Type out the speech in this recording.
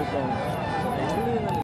இருக்கும்